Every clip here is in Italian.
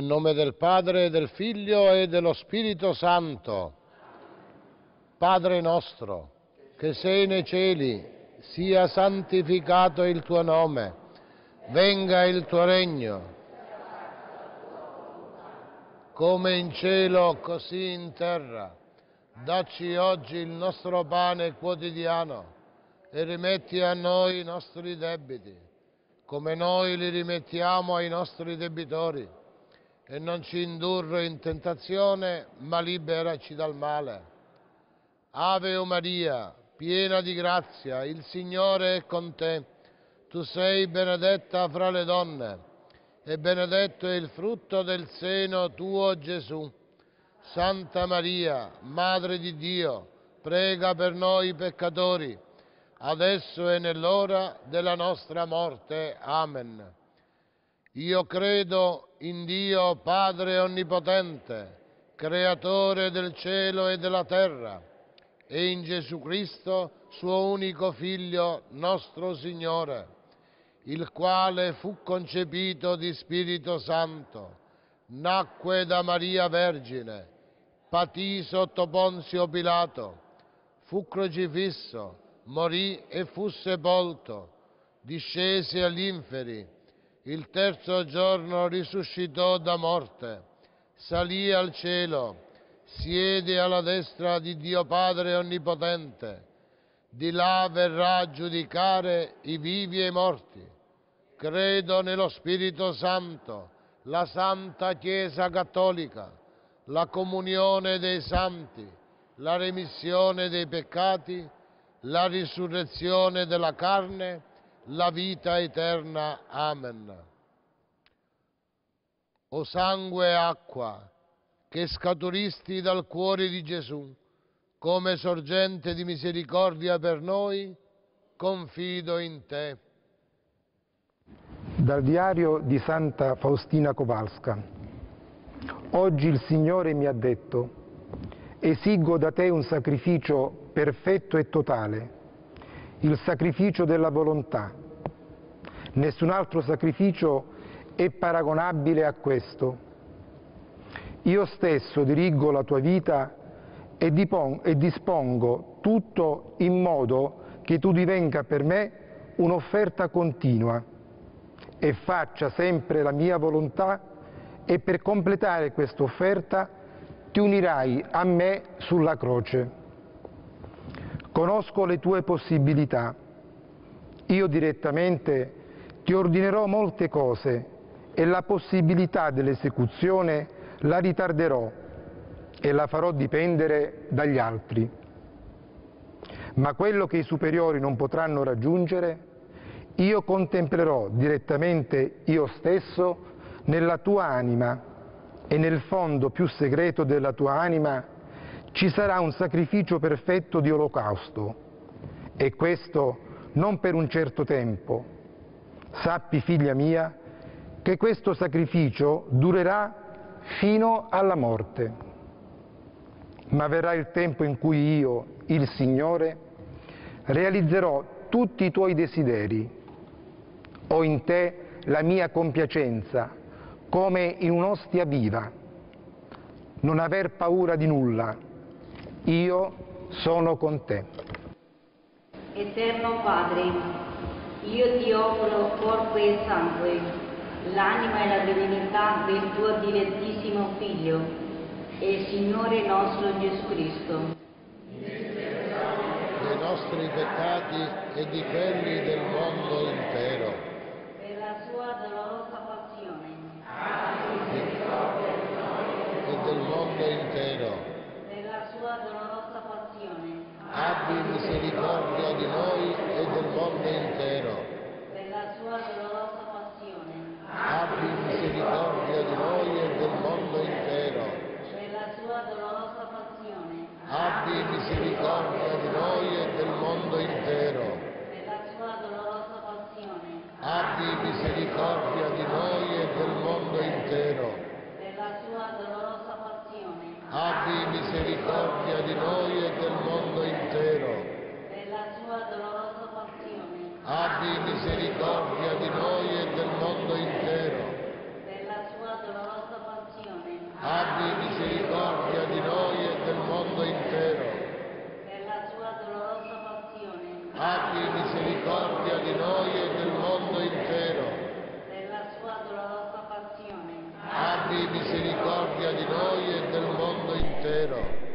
Nel nome del Padre, del Figlio e dello Spirito Santo. Padre nostro, che sei nei cieli, sia santificato il tuo nome, venga il tuo regno, come in cielo, così in terra. Dacci oggi il nostro pane quotidiano e rimetti a noi i nostri debiti, come noi li rimettiamo ai nostri debitori. E non ci indurre in tentazione, ma liberaci dal male. Ave o Maria, piena di grazia, il Signore è con te. Tu sei benedetta fra le donne e benedetto è il frutto del seno tuo Gesù. Santa Maria, Madre di Dio, prega per noi peccatori, adesso e nell'ora della nostra morte. Amen. Io credo in Dio Padre Onnipotente, Creatore del cielo e della terra, e in Gesù Cristo, suo unico Figlio, nostro Signore, il quale fu concepito di Spirito Santo, nacque da Maria Vergine, patì sotto Ponzio Pilato, fu crocifisso, morì e fu sepolto, discese agli inferi, il terzo giorno risuscitò da morte, salì al cielo, siede alla destra di Dio Padre Onnipotente, di là verrà a giudicare i vivi e i morti. Credo nello Spirito Santo, la Santa Chiesa Cattolica, la comunione dei santi, la remissione dei peccati, la risurrezione della carne, la vita eterna. Amen. O sangue e acqua, che scaturisti dal cuore di Gesù, come sorgente di misericordia per noi, confido in te. Dal diario di Santa Faustina Kowalska. Oggi il Signore mi ha detto, esigo da te un sacrificio perfetto e totale, il sacrificio della volontà. Nessun altro sacrificio è paragonabile a questo. Io stesso dirigo la tua vita e, dispongo tutto in modo che tu divenga per me un'offerta continua e faccia sempre la mia volontà e per completare questa offerta ti unirai a me sulla croce. Conosco le tue possibilità. Io direttamente ti ordinerò molte cose e la possibilità dell'esecuzione la ritarderò e la farò dipendere dagli altri. Ma quello che i superiori non potranno raggiungere, io contemplerò direttamente io stesso nella tua anima e nel fondo più segreto della tua anima ci sarà un sacrificio perfetto di olocausto e questo non per un certo tempo. Sappi, figlia mia, che questo sacrificio durerà fino alla morte. Ma verrà il tempo in cui io, il Signore, realizzerò tutti i tuoi desideri. Ho in te la mia compiacenza, come in un'ostia viva. Non aver paura di nulla. Io sono con te. Eterno Padre, io ti offro corpo e sangue, l'anima e la divinità del tuo dilettissimo Figlio e Signore nostro Gesù Cristo. dei nostri peccati e di quelli del mondo intero. Per la sua dolorosa passione, e del mondo intero. per la sua dolorosa passione, Abbi misericordia di noi e del mondo intero. per la sua dolorosa passione, Abbi misericordia di noi e del mondo intero. per la sua dolorosa passione, Abbi misericordia di noi e del mondo intero. per la sua dolorosa passione, Abbi misericordia di noi e del mondo intero. per la sua dolorosa passione, Abbi misericordia di noi e del mondo intero. per la sua dolorosa passione, Abbi misericordia di noi e del mondo intero. per la sua dolorosa passione, abbi misericordia di noi e del mondo intero. per la sua dolorosa passione, Abbi misericordia di noi e del mondo intero. per la sua dolorosa passione, Abbi misericordia di noi e del mondo intero.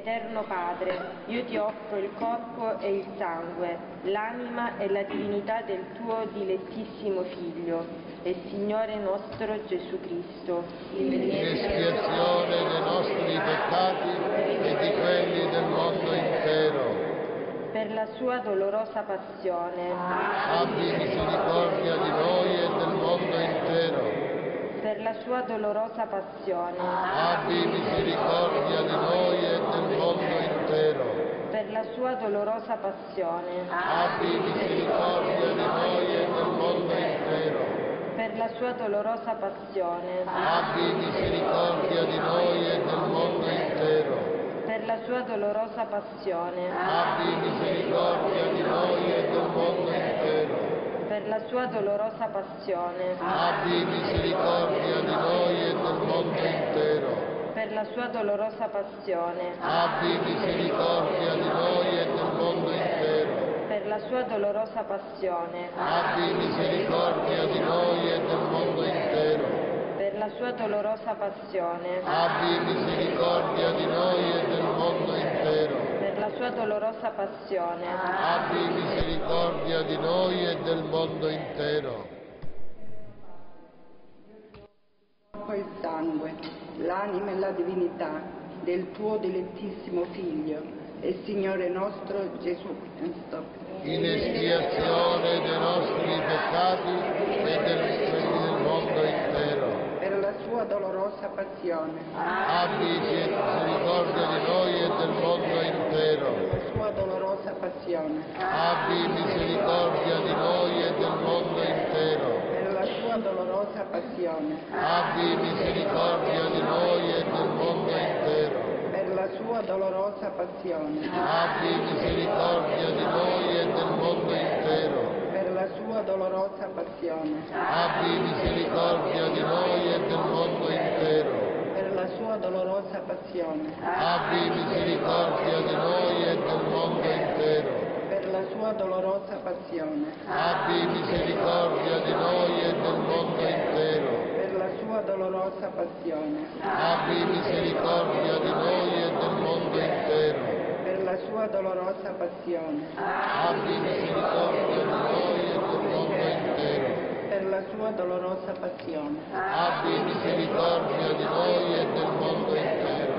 Eterno Padre, io ti offro il corpo e il sangue, l'anima e la divinità del tuo dilettissimo Figlio e Signore nostro Gesù Cristo, In espiazione dei nostri peccati e di quelli del mondo intero. per la sua dolorosa passione, Abbi misericordia di noi e del mondo intero. Per la sua dolorosa passione, Abbi misericordia di noi e del mondo intero. per la sua dolorosa passione, Abbi misericordia di noi e del mondo intero. per la sua dolorosa passione, Abbi misericordia di noi e del mondo intero. per la sua dolorosa passione, Abbi misericordia di noi e del mondo intero. Per la sua dolorosa passione, Abbi misericordia di noi e del mondo intero. per la sua dolorosa passione, Abbi misericordia di noi e del mondo intero. per la sua dolorosa passione, Abbi misericordia di noi e del mondo intero. per la sua dolorosa passione, Abbi misericordia di noi e del mondo intero. La sua dolorosa passione, Abbi misericordia di noi e del mondo intero. corpo e il sangue, l'anima e la divinità del tuo dilettissimo Figlio e Signore nostro Gesù Cristo, In espiazione dei nostri peccati e del, quelli del mondo intero. Sua dolorosa passione, Abbi misericordia di noi e del mondo intero. per sua dolorosa passione, Abbi misericordia di noi e del mondo intero. per la sua dolorosa passione, Abbi misericordia di noi e del mondo intero. per la sua dolorosa passione, Abbi misericordia di noi e del mondo intero. La sua dolorosa passione, Abbi misericordia di noi e del mondo intero. per la sua dolorosa passione, Abbi misericordia di noi e del mondo intero. per la sua dolorosa passione, Abbi misericordia di noi e del mondo intero. per la sua dolorosa passione, Abbi misericordia di noi e del mondo intero. Per la sua dolorosa passione, Abbi misericordia di noi e del mondo intero. per la sua dolorosa passione, Abbi misericordia di noi e del mondo intero.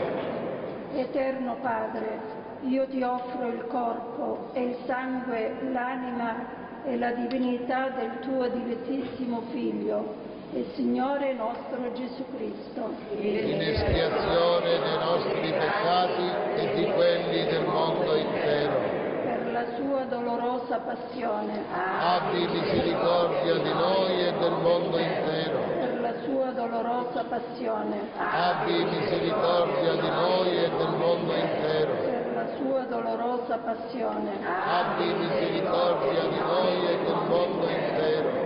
Eterno Padre, io ti offro il corpo e il sangue, l'anima e la divinità del tuo dilettissimo Figlio e Signore nostro Gesù Cristo, In espiazione dei nostri peccati e di quelli del mondo intero. per la sua dolorosa passione, Abbi misericordia di noi e del mondo intero. per la sua dolorosa passione, Abbi misericordia di noi e del mondo intero. per la sua dolorosa passione, Abbi misericordia di noi e del mondo intero.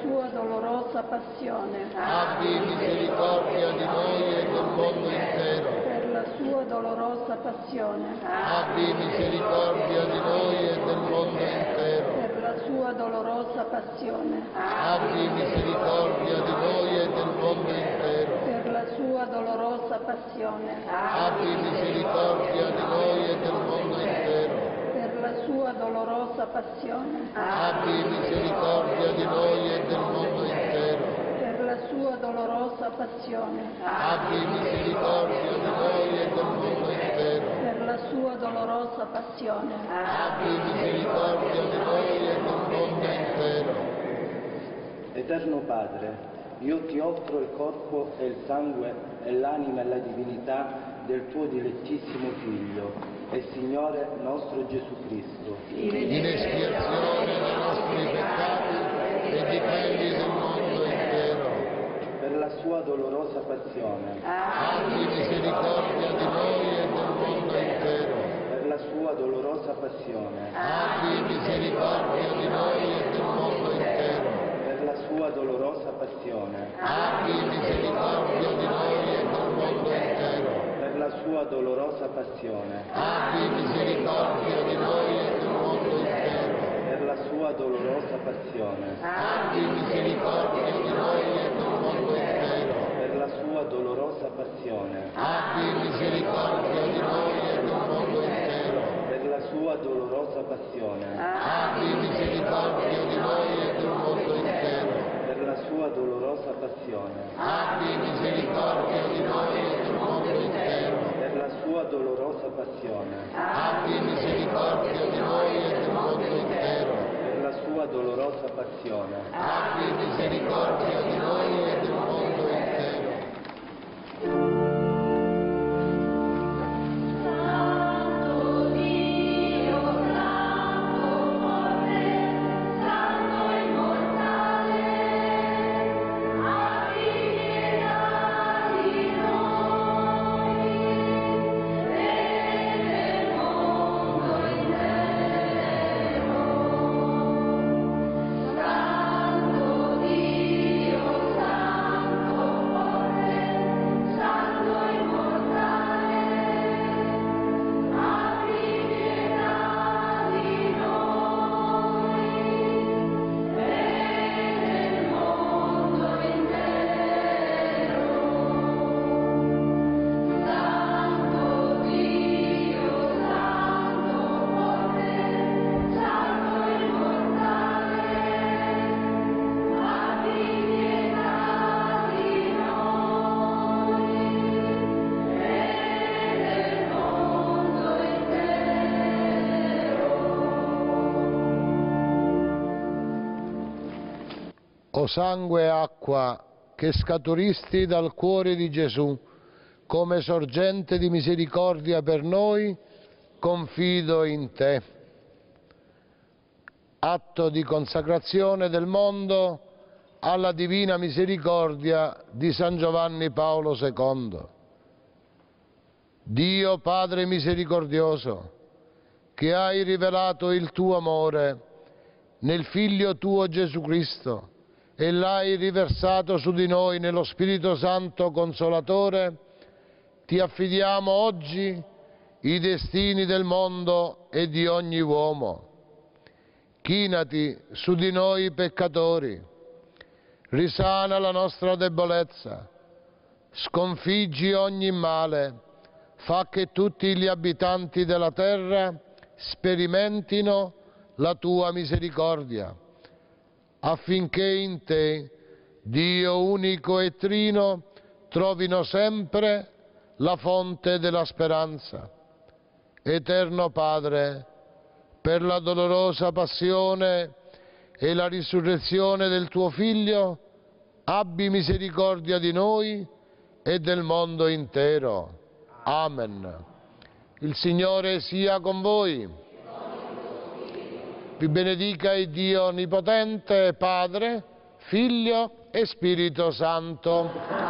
Sua dolorosa passione, Abbi misericordia di noi e del mondo intero. per la sua dolorosa passione, Abbi misericordia di noi e del mondo intero. per la sua dolorosa passione, Abbi misericordia di noi e del mondo intero. per la sua dolorosa passione, Abbi misericordia di noi e del mondo intero. Per la sua dolorosa passione, Abbi misericordia di noi e del mondo intero. per la sua dolorosa passione, Abbi misericordia di noi e del mondo intero. per la sua dolorosa passione, Abbi misericordia di noi e del mondo intero. Eterno Padre, io ti offro il corpo e il sangue e l'anima e la divinità del tuo dilettissimo Figlio e Signore nostro Gesù Cristo, In espiazione dei nostri peccati e di quelli del mondo intero. per la sua dolorosa passione, Abbi misericordia di noi e del mondo intero. per la sua dolorosa passione, Abbi misericordia di noi e del mondo intero. per la sua dolorosa passione, Abbi misericordia di noi sua dolorosa passione, abbi misericordia di noi e del mondo intero. per la sua dolorosa passione, Abbi misericordia di noi e del mondo intero. per la sua dolorosa passione, Abbi misericordia di noi e del mondo intero. per la sua dolorosa passione, Abbi misericordia di noi e del mondo intero. per la sua dolorosa passione, Abbi misericordia di noi e del mondo intero. Sua dolorosa passione, Abbi misericordia di noi e del mondo intero. per la sua dolorosa passione, Abbi misericordia di noi e del mondo intero. Sangue e acqua che scaturisti dal cuore di Gesù come sorgente di misericordia per noi, confido in te. Atto di consacrazione del mondo alla divina misericordia di San Giovanni Paolo II. Dio Padre misericordioso, che hai rivelato il tuo amore nel Figlio tuo Gesù Cristo, e l'hai riversato su di noi nello Spirito Santo Consolatore, ti affidiamo oggi i destini del mondo e di ogni uomo. Chinati su di noi peccatori, risana la nostra debolezza, sconfiggi ogni male, fa che tutti gli abitanti della terra sperimentino la tua misericordia affinché in te, Dio unico e trino, trovino sempre la fonte della speranza. Eterno Padre, per la dolorosa passione e la risurrezione del tuo Figlio, abbi misericordia di noi e del mondo intero. Amen. Il Signore sia con voi. Vi benedica il Dio Onnipotente, Padre, Figlio e Spirito Santo.